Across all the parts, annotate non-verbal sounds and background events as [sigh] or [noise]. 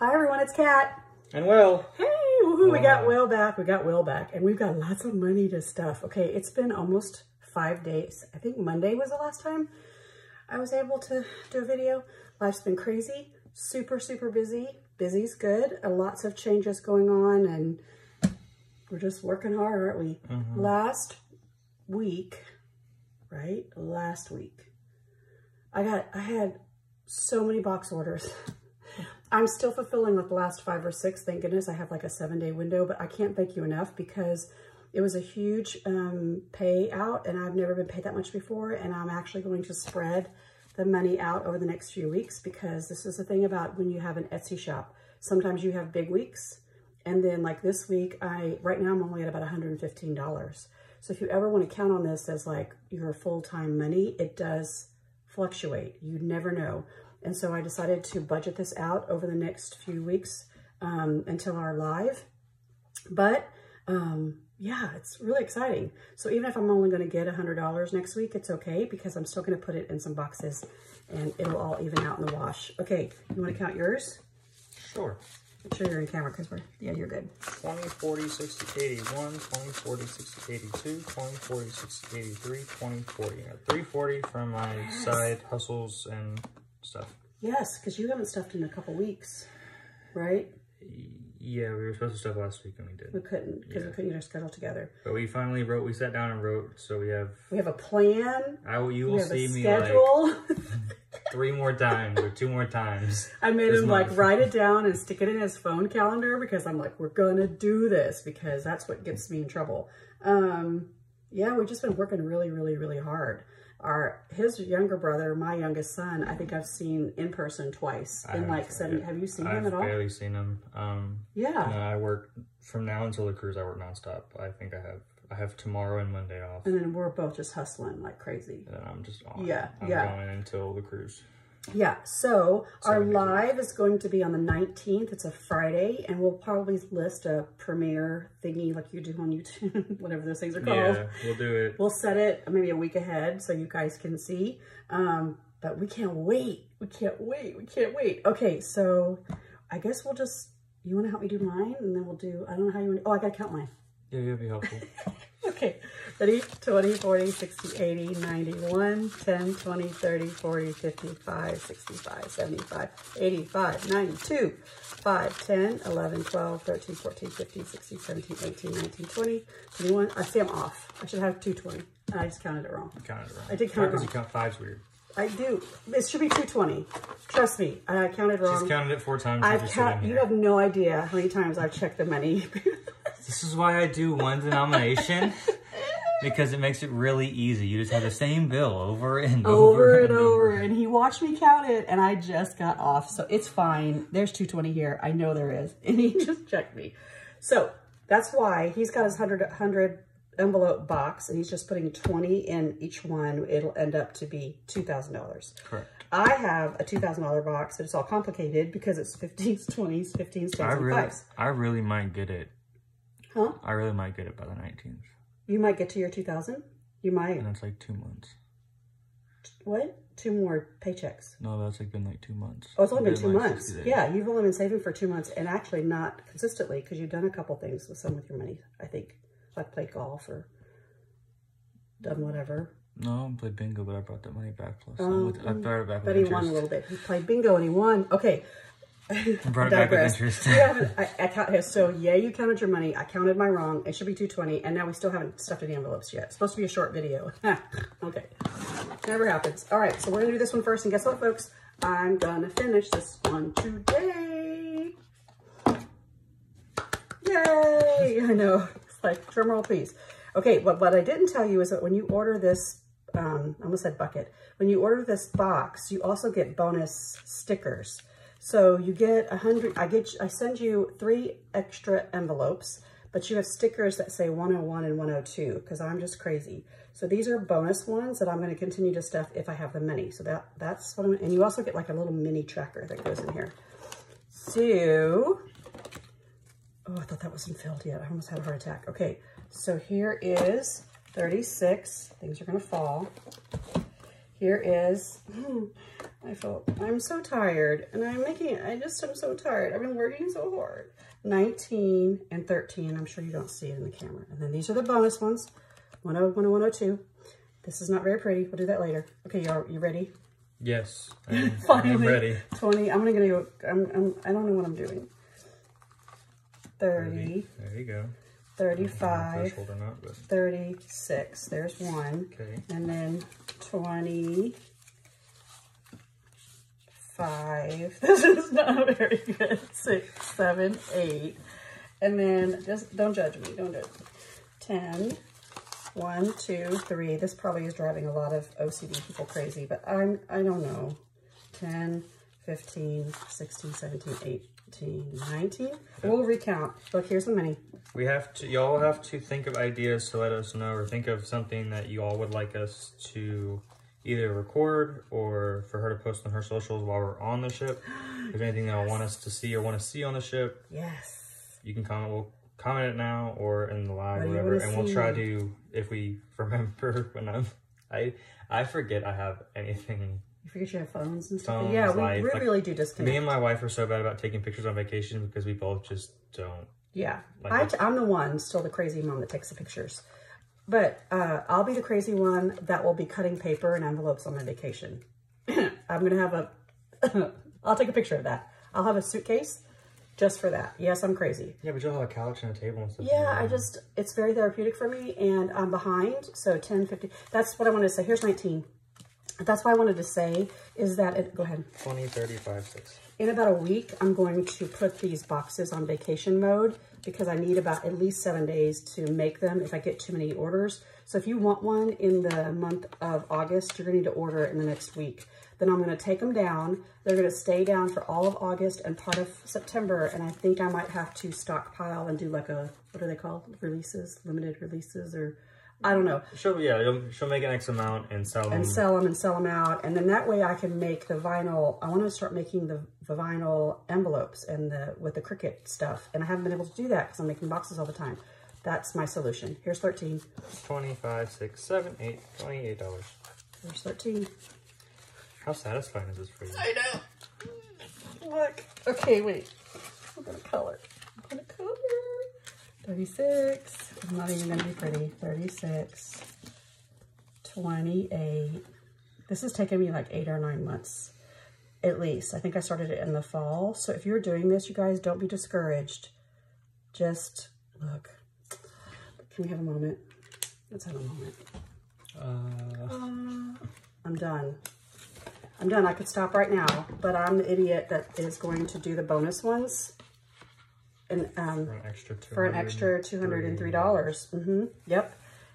Hi everyone, it's Kat. And Will. Hey, woohoo, we got Will back. We got Will back. And we've got lots of money to stuff. Okay, it's been almost five days. I think Monday was the last time I was able to do a video. Life's been crazy, super, super busy. Busy's good. Uh, lots of changes going on and we're just working hard, aren't we? Last week, right? Last week, I got, I had so many box orders. [laughs] I'm still fulfilling like the last five or six. Thank goodness I have like a seven day window, but I can't thank you enough because it was a huge um, payout and I've never been paid that much before. And I'm actually going to spread the money out over the next few weeks because this is the thing about when you have an Etsy shop. Sometimes you have big weeks. And then like this week, I right now I'm only at about $115. So if you ever want to count on this as like your full-time money, it does fluctuate. You never know. And so I decided to budget this out over the next few weeks um, until our live. But um, yeah, it's really exciting. So even if I'm only going to get $100 next week, it's okay because I'm still going to put it in some boxes and it'll all even out in the wash. Okay, you want to count yours? Sure. Make sure you're in camera because we're, yeah, you're good. 20, 40, 60, 81, 20, 40, 60, 82, 20, 40, 60, 83, 20, 40. 340 from my side hustles and stuff. Yes, because you haven't stuffed in a couple weeks, right? Yeah, we were supposed to stuff last week and we did. We couldn't because we couldn't get our schedule together. But we finally wrote, we sat down and wrote, so we have, We have a plan. I will, you will see me like [laughs] three more times or two more times. [laughs] I made him like write it [laughs] down and stick it in his phone calendar because I'm like, we're gonna do this because that's what gets me in trouble. Um, yeah, we've just been working really, really, really hard. Our his younger brother, my youngest son, I think I've seen in person twice I in like seven. Have you seen I've him at all? I've barely seen him. Um, Yeah. no, I work from now until the cruise. I work nonstop. I think I have I have tomorrow and Monday off, And then we're both just hustling like crazy. and then I'm just on. Yeah, I'm yeah. going until the cruise. Yeah, so our Seven days a week. live is going to be on the 19th. It's a Friday, and we'll probably list a premiere thingy like you do on YouTube, [laughs] whatever those things are called. Yeah, we'll do it. We'll set it maybe a week ahead so you guys can see. Um, but we can't wait. We can't wait. We can't wait. Okay, so I guess we'll just, you want to help me do mine? And then we'll do, I don't know how you want to, oh, I got to count mine. Yeah, you'll be helpful. [laughs] Okay, ready? 20, 40, 60, 80, 91, 10, 20, 30, 40, 55, 65, 75, 85, 92, 5, 10, 11, 12, 13, 14, 15, 16, 17, 18, 19, 20, 21. I see I'm off. I should have 220. I just counted it wrong. You counted it wrong. I did count it Because wrong. you count five's weird. I do. It should be 220. Trust me. I counted wrong. She's counted it four times. I've count, you have no idea how many times I've checked the money. [laughs] This is why I do one denomination. [laughs] because it makes it really easy. You just have the same bill over and over, over and over. And he watched me count it, and I just got off. So it's fine. There's 220 here. I know there is. [laughs] And he just checked me. So that's why he's got his 100, 100 envelope box, and he's just putting 20 in each one. It'll end up to be $2,000. Correct. I have a $2,000 box, and it's all complicated because it's 15s, 20s, 15s, 10s, I really, I really might get it. Huh? I really might get it by the 19th. You might get to your 2000 You might. And that's like two months. What? Two more paychecks. No, that's like been like two months. Oh, it's only been Been two like months. Yeah, you've only been saving for two months and actually not consistently because you've done a couple things with some with your money, I think. Like played golf or done whatever. No, I played bingo, but I brought that money back. Plus, oh, with, I mm. brought it back But he won a little bit. He played bingo and he won. Okay. I [laughs] brought back with interest. Haven't, [laughs] I, I count, so yeah, you counted your money. I counted my wrong. It should be 220 and now we still haven't stuffed any envelopes yet. It's supposed to be a short video. [laughs] okay. Never happens. All right, so we're gonna do this one first and guess what, folks? I'm gonna finish this one today. Yay! I know. It's like drum roll, please. Okay, but what I didn't tell you is that when you order this, um, I almost said bucket. When you order this box, you also get bonus stickers. So you get a hundred. I get. I send you three extra envelopes, but you have stickers that say 101 and 102 because I'm just crazy. So these are bonus ones that I'm going to continue to stuff if I have the money. So that that's what I'm. And you also get like a little mini tracker that goes in here. So Oh, I thought that wasn't filled yet. I almost had a heart attack. Okay, so here is 36. Things are gonna fall. Here is hmm, I felt, I'm so tired and I'm making, I just am so tired. I've been working so hard. 19 and 13. I'm sure you don't see it in the camera. And then these are the bonus ones. 101 and 102. This is not very pretty. We'll do that later. Okay, you, are, you ready? Yes, I'm, [laughs] I'm ready. 20. I'm going to go, I'm, I'm, I don't know what I'm doing. 30. 30. There you go. 35. Not, 36. There's one. Okay. And then 20 five. [laughs] This is not very good. Six, seven, eight. And then just don't judge me. Don't judge me. Ten. One, two, three. This probably is driving a lot of OCD people crazy, but I'm, I don't know. 10, 15, 16, 17, 18, 19. We'll recount. Look, here's the money. We have to, y'all have to think of ideas to let us know or think of something that you all would like us to either record or for her to post on her socials while we're on the ship. [gasps] If there's anything that you want us to see or want to see on the ship, yes, you can comment. We'll comment it now or in the live, or whatever, and we'll try to if we remember [laughs] when I'm. I I forget I have anything. You forget you have phones and stuff. Phones, yeah, we, life, we like, really do disconnect. Me and my wife are so bad about taking pictures on vacation because we both just don't. Yeah, like I, I'm the one still the crazy mom that takes the pictures. But uh, I'll be the crazy one that will be cutting paper and envelopes on my vacation. [clears throat] I'm going to have a, [coughs] I'll take a picture of that. I'll have a suitcase just for that. Yes, I'm crazy. Yeah, but you'll have a couch and a table and stuff. Yeah, I just, it's very therapeutic for me and I'm behind. So 10, 50, that's what I wanted to say. Here's 19. That's what I wanted to say is that, it, go ahead. 20, 35, 6. In about a week, I'm going to put these boxes on vacation mode because I need about at least seven days to make them if I get too many orders. So if you want one in the month of August, you're gonna need to order it in the next week. Then I'm gonna take them down. They're gonna stay down for all of August and part of September. And I think I might have to stockpile and do like a, what are they called? Releases, limited releases or I don't know. She'll yeah, she'll make an X amount and sell them. And sell them and sell them out. And then that way I can make the vinyl. I want to start making the, the vinyl envelopes and the with the Cricut stuff. And I haven't been able to do that because I'm making boxes all the time. That's my solution. Here's 13. 25, 6, 7, 8, $28. Here's 13. How satisfying is this for you? I know. Look. Okay, wait. I'm going to color. I'm going to color. 36. I'm not even going to be pretty. 36. 28. This has taken me like eight or nine months at least. I think I started it in the fall. So if you're doing this, you guys, don't be discouraged. Just look. Can we have a moment? Let's have a moment. Uh, uh, I'm done. I'm done. I could stop right now, but I'm the idiot that is going to do the bonus ones and um, for an extra for an extra two hundred and three dollars. Mm-hmm. Yep.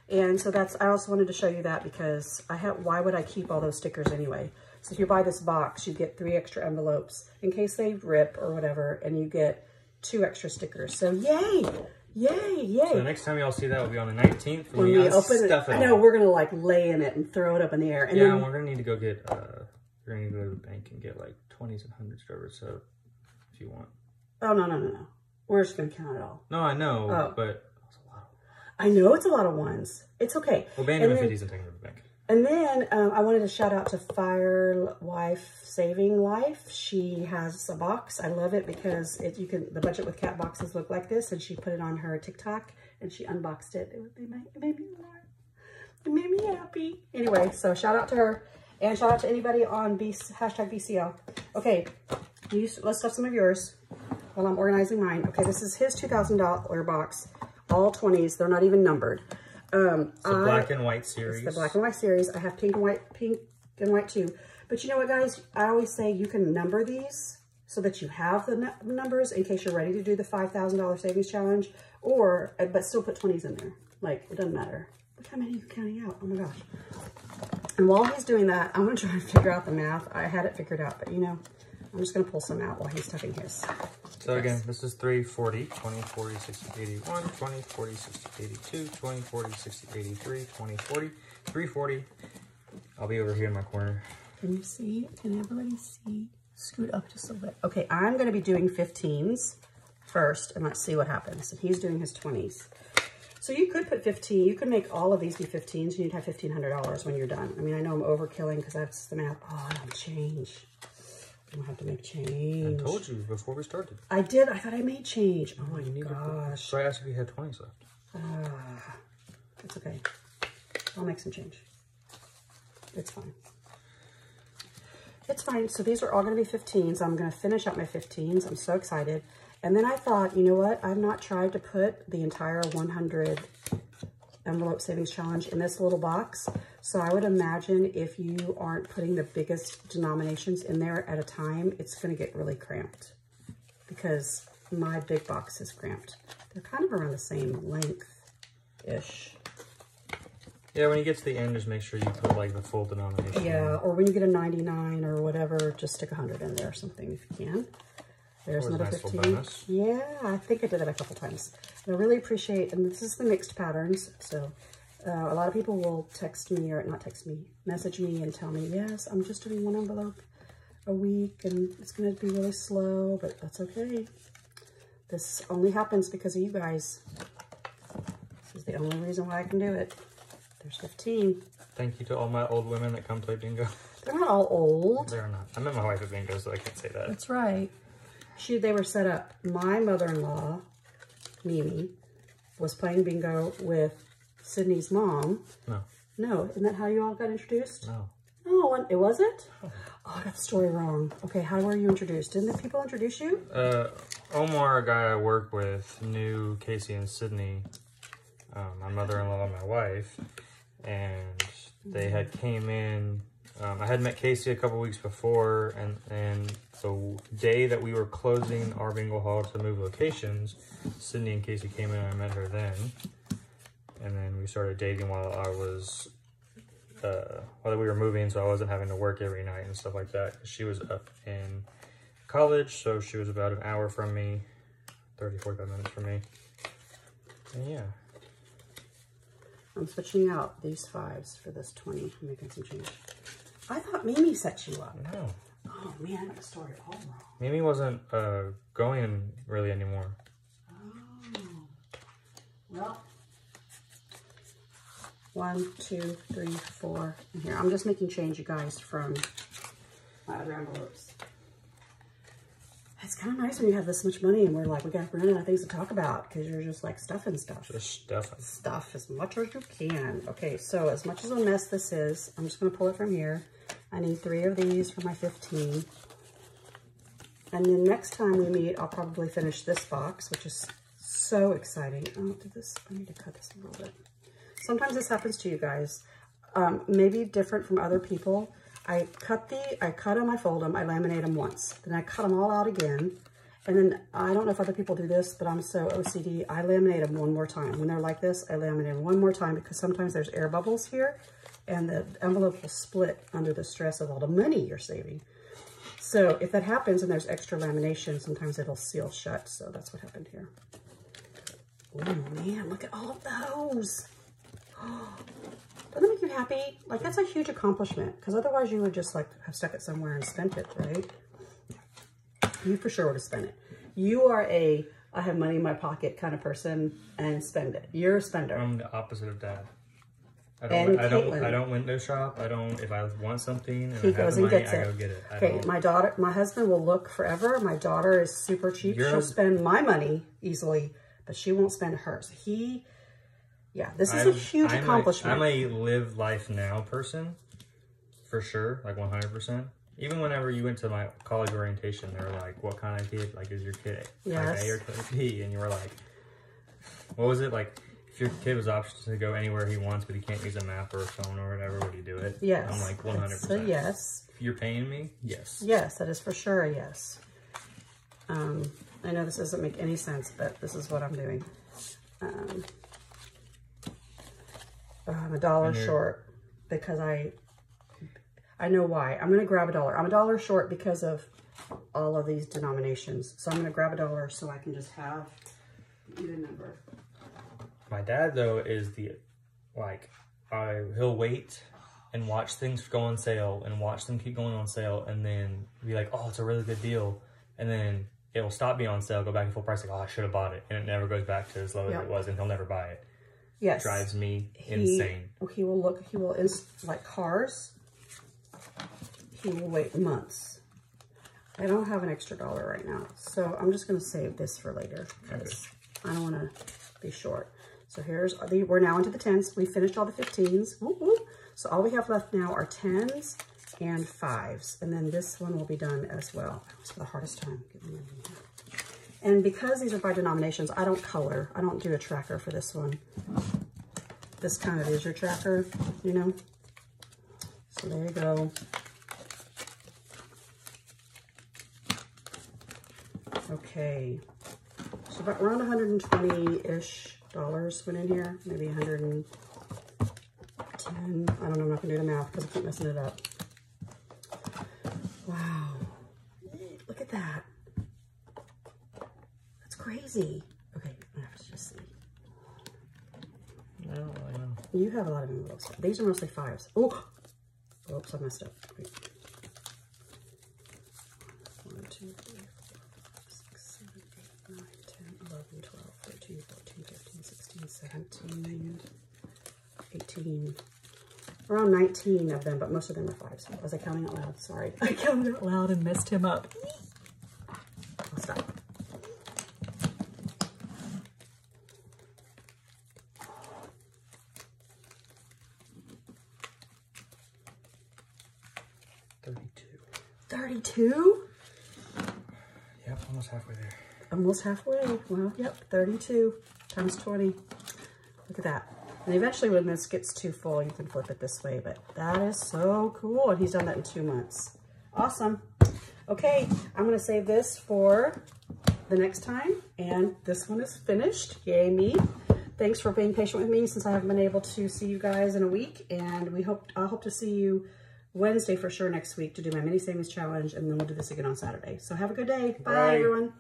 And so that's I also wanted to show you that because I have why would I keep all those stickers anyway? So if you buy this box, you get three extra envelopes in case they rip or whatever, and you get two extra stickers. So yay! Yay, yay. So the next time y'all see that will be on the 19th. When, we, we open it, it I know, we're going to like lay in it and throw it up in the air. And yeah, then, we're going to need to go get, uh, we're going to go to the bank and get like 20s and 100s over. So if you want. Oh, no, no, no, no. We're just going to count it all. No, I know, oh. but I know it's a lot of ones. It's okay. Well, ban the 50s and take it to the bank. And then um, I wanted to shout out to Fire Wife Saving Life. She has a box. I love it because it, you can the budget with cat boxes look like this, and she put it on her TikTok and she unboxed it. It, it, made, it made me laugh. It made me happy. Anyway, so shout out to her and shout out to anybody on B, hashtag BCL. Okay, you, let's stuff some of yours while I'm organizing mine. Okay, this is his $2,000 box. All 20s. They're not even numbered. Um, it's the black and white series. the black and white series. I have pink and white, pink and white too. But you know what, guys? I always say you can number these so that you have the numbers in case you're ready to do the $5,000 savings challenge or, uh, but still put 20s in there. Like, it doesn't matter. Look how many you're counting out. Oh my gosh. And while he's doing that, I'm going to try and figure out the math. I had it figured out, but you know, I'm just going to pull some out while he's tucking his. So again, this is 340, 20, 40, 60, 81, 20, 40, 60, 82, 20, 40, 60, 83, 20, 40, 340. I'll be over here in my corner. Can you see? Can everybody see? Scoot up just a bit. Okay, I'm going to be doing 15s first, and let's see what happens. And he's doing his 20s. So you could put 15, you could make all of these be 15s and you'd have $1,500 when you're done. I mean, I know I'm overkilling because that's the math. Oh, I don't change. I don't have to make change. I told you before we started. I did. I thought I made change. Oh my You need to- gosh. So I asked if you had 20s left. Ah, it's okay. I'll make some change. It's fine. It's fine. So these are all going to be 15s. I'm going to finish up my 15s. I'm so excited. And then I thought, you know what? I've not tried to put the entire 100 envelope savings challenge in this little box. So I would imagine if you aren't putting the biggest denominations in there at a time, it's going to get really cramped because my big box is cramped. They're kind of around the same length-ish. Yeah, when you get to the end, just make sure you put like the full denomination. Yeah, or when you get a 99 or whatever, just stick a 100 in there or something if you can. There's another nice 15. bonus. Yeah, I think I did it a couple times. And I really appreciate, and this is the mixed patterns, so uh, a lot of people will text me, or not text me, message me and tell me, yes, I'm just doing one envelope a week and it's going to be really slow, but that's okay. This only happens because of you guys. This is the only reason why I can do it. There's 15. Thank you to all my old women that come play bingo. They're not all old. They're not. I met my wife at bingo, so I can't say that. That's right. She, they were set up. My mother-in-law, Mimi, was playing bingo with Sydney's mom. No, No, isn't that how you all got introduced? no. No, it wasn't? Oh, I got the story wrong. Okay, how were you introduced? Didn't the people introduce you? Uh, Omar, a guy I work with, knew Casey and Sydney, um, my mother-in-law and my wife, and they had came in. Um, I had met Casey a couple weeks before, and and the day that we were closing our bingo hall to move locations, Sydney and Casey came in, and I met her then, and then we started dating while I was. Uh, while we were moving, so I wasn't having to work every night and stuff like that. She was up in college, so she was about an hour from me, 30, 45 minutes from me. And yeah, I'm switching out these fives for this 20. I'm making some change. I thought Mimi set you up. no. Oh, man, I the story all wrong. Mimi wasn't uh, going really anymore. Oh. Well, one, two, three, four. And here, I'm just making change, you guys, from my other envelopes. It's kind of nice when you have this much money and we're like, we got to run out of things to talk about because you're just like stuffing stuff. Just stuffing. Stuff as much as you can. Okay, so as much as a mess this is, I'm just going to pull it from here. I need three of these for my 15. And then next time we meet, I'll probably finish this box, which is so exciting. Oh, did this, I need to cut this a little bit. Sometimes this happens to you guys. Um, maybe different from other people. I cut the, I cut them, I fold them, I laminate them once. Then I cut them all out again. And then, I don't know if other people do this, but I'm so OCD, I laminate them one more time. When they're like this, I laminate them one more time because sometimes there's air bubbles here and the envelope will split under the stress of all the money you're saving. So if that happens and there's extra lamination, sometimes it'll seal shut. So that's what happened here. Oh man, look at all of those. [gasps] Doesn't that make you happy? Like that's a huge accomplishment because otherwise you would just like have stuck it somewhere and spent it, right? You for sure would have spent it. You are a I have money in my pocket kind of person and spend it. You're a spender. I'm the opposite of dad. I And don't, I don't, Caitlin. I don't window shop. I don't, if I want something and He I have goes and money, gets it. go get it. I Okay, my daughter, my husband will look forever. My daughter is super cheap. You're She'll a- spend my money easily, but she won't spend hers. He, yeah, this is I'm- a huge I'm accomplishment. I'm a live life now person, for sure, like 100%. Even whenever you went to my college orientation, they were like, what kind of kid, like, is your kid Yes. A or type B? And you were like, what was it? Like, if your kid was options to go anywhere he wants, but he can't use a map or a phone or whatever, would he do it? yes. I'm like, 100%. a yes. If you're paying me, yes. Yes, that is for sure a yes. Um, I know this doesn't make any sense, but this is what I'm doing. Um, I'm a dollar short because I, I know why. I'm going to grab a dollar. I'm a dollar short because of all of these denominations. So I'm going to grab a dollar so I can just have the even number. My dad though is the like I he'll wait and watch things go on sale and watch them keep going on sale and then be like, oh, it's a really good deal, and then it will stop being on sale, go back to full price, like, oh, I should have bought it, and it never goes back to as low as it was, and he'll never buy it. Yes. drives me He- insane. He will look, he will, ins like cars, he will wait months. I don't have an extra dollar right now, so I'm just going to save this for later because I don't want to be short. So here's, the, we're now into the 10s. We finished all the 15s. Whoop, whoop. So all we have left now are 10s and 5s. And then this one will be done as well. I was the hardest time. And because these are by denominations, I don't color. I don't do a tracker for this one. This kind of is your tracker, you know? So there you go. Okay. So about around 120-ish dollars went in here. Maybe 110. I don't know. I'm not going to do the math because I keep messing it up. Wow. Look at that. That's crazy. Okay, let's just see. No, I know. You have a lot of envelopes. These are mostly fives. Oh, oops, I messed up. Wait. One, two, three, four, five, six, seven, eight, nine, 10, 11, 12, 13, 14, 15, 16, 17, 18. Around 19 of them, but most of them are fives. Was I counting out loud? Sorry. [laughs] I counted out loud and messed him up. I'll stop. Thirty-two. 32? Yep, almost halfway there. Almost halfway. Well, yep, 32 times 20. Look at that. And eventually when this gets too full, you can flip it this way, but that is so cool. And he's done that in two months. Awesome. Okay, I'm gonna save this for the next time. And this one is finished. Yay me. Thanks for being patient with me since I haven't been able to see you guys in a week. And we hope, I hope to see you Wednesday for sure next week to do my mini savings challenge. And then we'll do this again on Saturday. So have a good day. Bye, Bye. everyone.